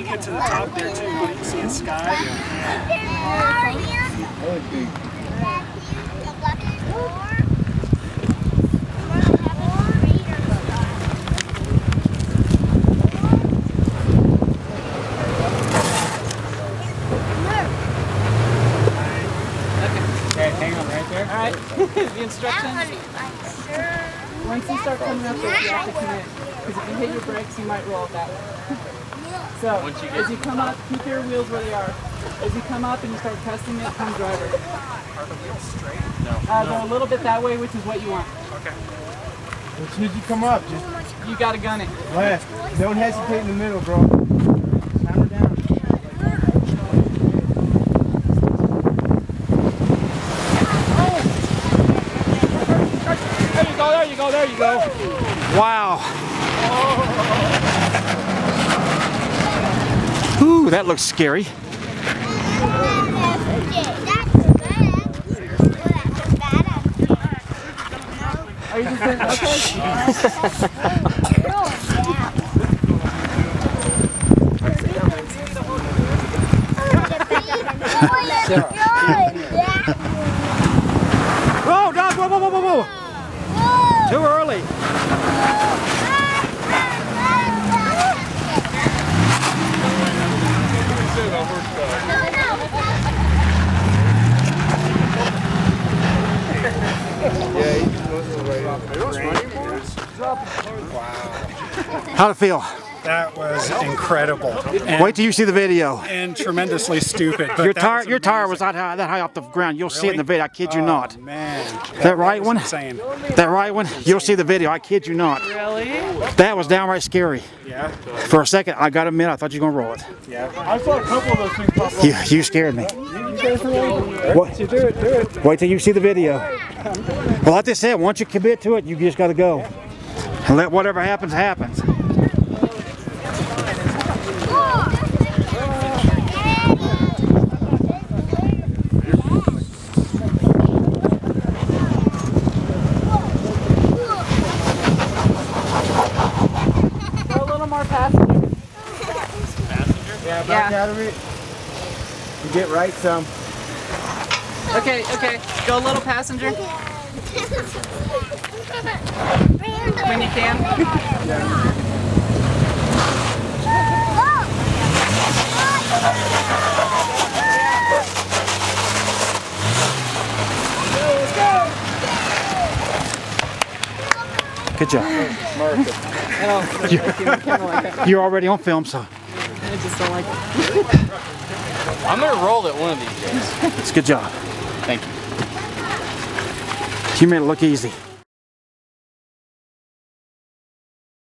you get to the top there too, you can see a sky. Okay, hang on right there. Alright, the instructions. Once you start coming up there, you have to commit. Because if you hit your brakes, you might roll that way. So, as you come up, keep your wheels where they are. As you come up and you start testing it, come driver. Are the wheels straight? No. Uh, go a little bit that way, which is what you want. Okay. As soon as you come up, just You gotta gun it. blast. Don't hesitate in the middle, bro. Hammer down. There you go, there you go, there you go. Wow. Ooh, that looks scary. Are you just doing, okay? Whoa, dog, whoa, whoa, whoa, whoa, whoa. Too early. How'd it feel? That was incredible and, Wait till you see the video. and tremendously stupid. But Your tire, was your tire was that high, that high off the ground. You'll see it in the video. I kid you Oh, not. Man, That right one? Insane. That right one? You'll see the video. I kid you not. Really? That was downright scary. Yeah, For a second, I got to admit, I thought you were gonna roll it. yeah. I saw a couple of those things pop up. You, you scared me. What? You do it, do it. Wait till you see the video. Well, like they said, once you commit to it, you just got to go. And let whatever happens, happens. A little more passenger. Yeah, back Yeah. out of it. You get right some. Okay, okay. Go a little passenger when you can. Good job. I You're already on film, so I just don't like it. I'm gonna roll it one of these days. it's a good job. Thank you. You made it look easy.